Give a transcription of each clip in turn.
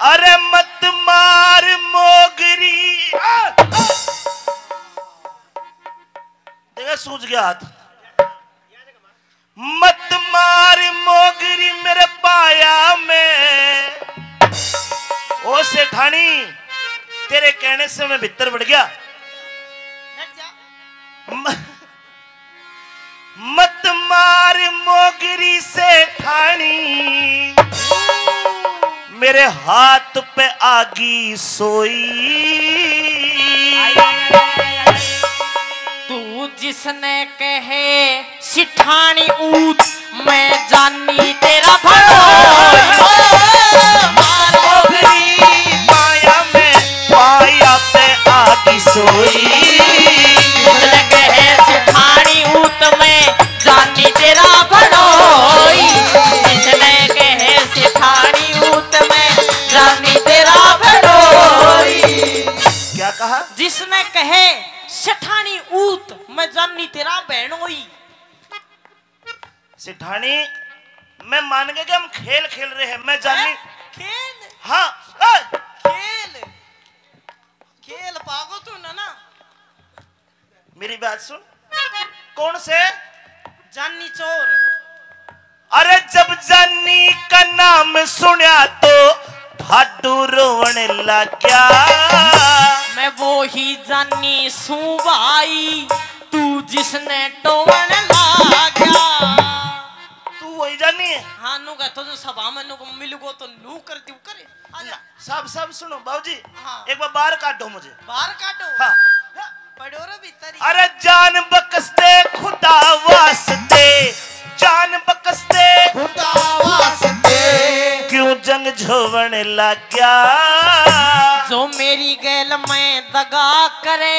अरे मत मार मोगरी। देखा सूझ गया हाथ। मत मार मोगरी मेरे पाया में। ओ सेठानी तेरे कहने से मैं भीतर बढ़ गया। मत मार मोगरी से ठानी मेरे हाथ पे आगी सोई। तू जिसने कहे सिठानी ऊत मैं जानी तेरा पाया में पाया पे आगी सोई। मैं जानी तेरा बहनोई सिठानी मैं मान गया कि हम खेल खेल रहे हैं मैं जानी खेल? हाँ ए! खेल? खेल पागो तू ना ना। मेरी बात सुन। कौन से? जानी चोर। अरे जब जानी का नाम सुना तो ठाडू रोने लग गया। मैं वो ही जानी सुबाई। जिसने टोवन लाग्या तू वही जानी है? नु कहतो जो सभा में नु को मिलगो तो नू कर दियो करे। सब सब सुनो बाबूजी। हाँ। एक बार बाहर काटो मुझे। बाहर काटो? हाँ। पड़ो रे भीतर। अरे जान बकसते खुदा वास्ते जान बकसते खुदा वास्ते। क्यों जंग झोवण लग गया जो मेरी गैल में दगा करे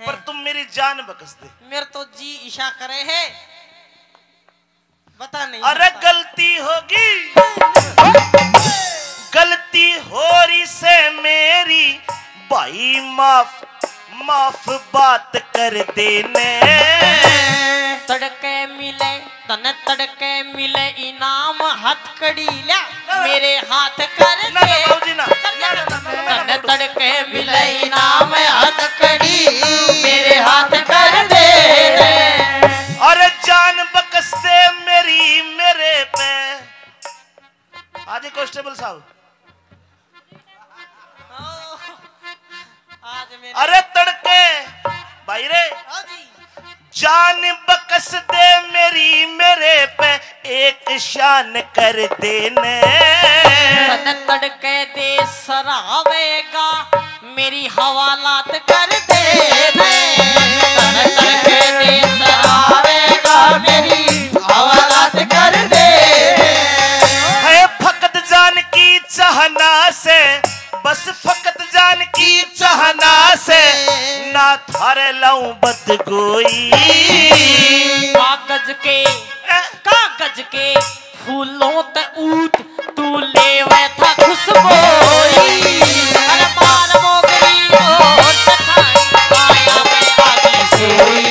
पर तुम मेरी जान बकस दे। मेरे तो जी इशा करे है। बता नहीं अरे गलती होगी। गलती हो रही से मेरी। भाई माफ़ माफ़ बात कर देने। तड़के मिले तन तड़के मिले इनाम हथकड़ी ल्या। मेरे हाथ कर कांस्टेबल साहब अरे तड़के भाई रे। हाँ जान बकस दे मेरी मेरे पे एक शान कर देने। तड़के दे सरावेगा मेरी हवालात कर थारे लाऊं बदगोई। कागज़ के कागज़ के फूलों ते ऊत तू लेवे था खुशबोई। अरे मार मोगरी सखाई माया में आगी सोई।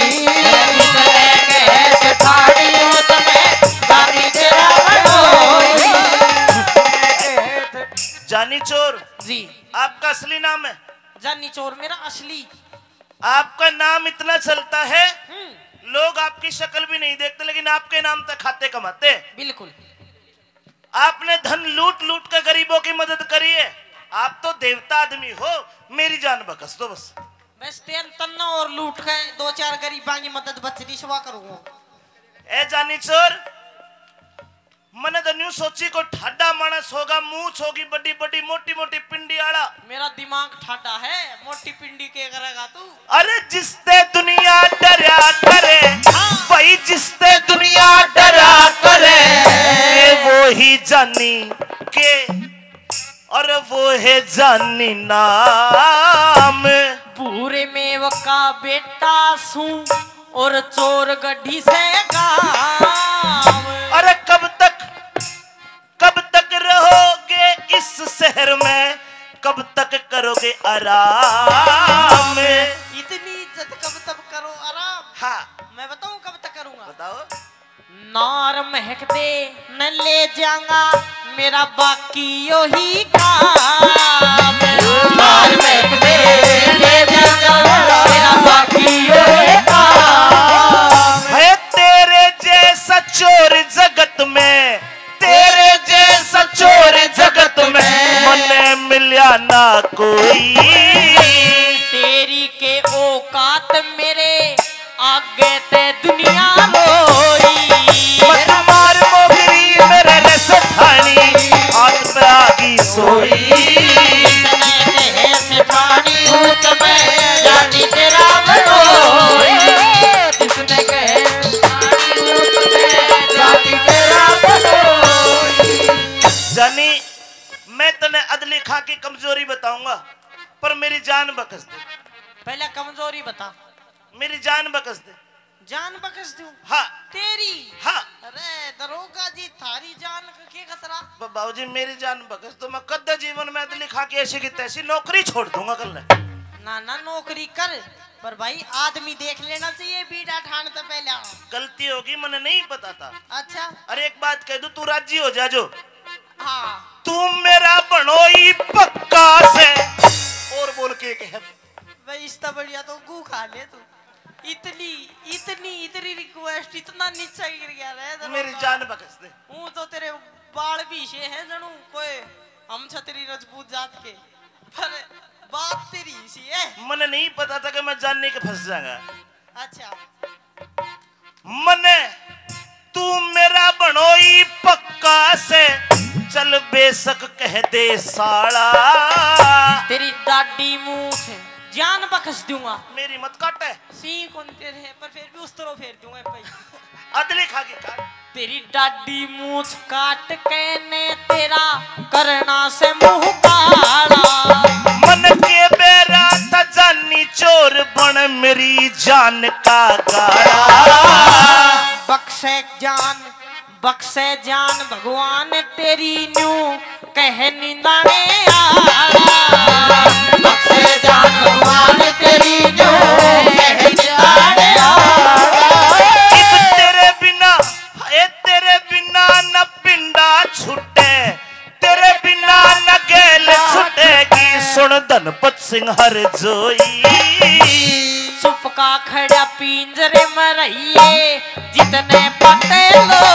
जानी चोर जी। आपका असली नाम है? जानी चोर मेरा असली। आपका नाम इतना चलता है हम्म। लोग आपकी शक्ल भी नहीं देखते लेकिन आपके नाम तक खाते कमाते बिल्कुल। आपने धन लूट लूट कर गरीबों की मदद करी है। आप तो देवता आदमी हो मेरी जान बकस दो बस। बस तेन तन्ना और लूट के दो चार गरीबां की मदद बचरी सेवा करूँगा। ए जानी चोर मने तो न्यू सोची को ठाडा मानस होगा मूछ होगी बड़ी बड़ी मोटी मोटी पिंडी आड़ा मेरा दिमाग ठाडा है मोटी पिंडी के करेगा तू। अरे जिसते दुनिया डरा करे भाई जिसते दुनिया डरा करे वो ही जानी के और वो है जानी नाम। पूरे मेव का बेटा सू और चोर गड्ढी से गाम शहर में कब तक करोगे आराम? इतनी इज़्ज़त कब तक करो आराम? हाँ। मैं बताऊँ कब तक करूँगा? बताओ। नार महक दे न ले जाऊँगा मेरा बाकी यो ही। काम मार में दे ले जागा मेरा बाकी ये काम कमज़ोरी बताऊँगा पर मेरी जान बकस दे। पहले कमज़ोरी बता। मेरी जान बकस दे। जान बकस दूँ? हाँ। तेरी? हाँ। अरे दरोगा जी थारी जान के खतरा? बाबू जी मेरी जान बकस तो मैं कद्दे जीवन में अदली खा की ऐसी की तैसी नौकरी छोड़ दूँगा कल ना। ना नौकरी कर पर भाई आदमी देख लेना चाहिए बीड़ा ठान तो पहले। गलती होगी मैंने नहीं पता था। अच्छा। अरे एक बात कह दू तू राज़ी हो जा जो। हाँ। तू मेरा बनोई खा ले तू। इतनी इतनी इतनी रिक्वेस्ट इतना नीचा गिर गया रे मेरी जान बकस दे। हूँ तो तेरे बाल भी शे हैं जनू कोई हम छतरी रजपूत जात के। पर बात तेरी सी है। मैंने नहीं पता था कि मैं जानने के फंस जाऊँगा। अच्छा। मने तू मेरा बनोई पक्का से। चल बेशक कह दे साला। तेरी दाढ़ी मूछ जान बख्श दूँगा। मेरी मत काटे सी कौन तेरे पर फिर भी उस तरह फेर दूँगा भाई। अदली खा के काट तेरी दाढ़ी मूछ काट के ने तेरा करना से मुँह काला। मन के बेरा था जानी चोर बन मेरी जान का गाड़ा बख्शे जान बख्शे जान भगवान तेरी न्यू कह निंदाने बख्शे जान भगवान तेरी जो कह जाने तेरे बिना ए तेरे बिना न पिंडा छुटे तेरे बिना न गेल छुटेगी सुन धनपत सिंह हर जोई। चुप का खड़ा पिंजरे में रहिए जितने पते लो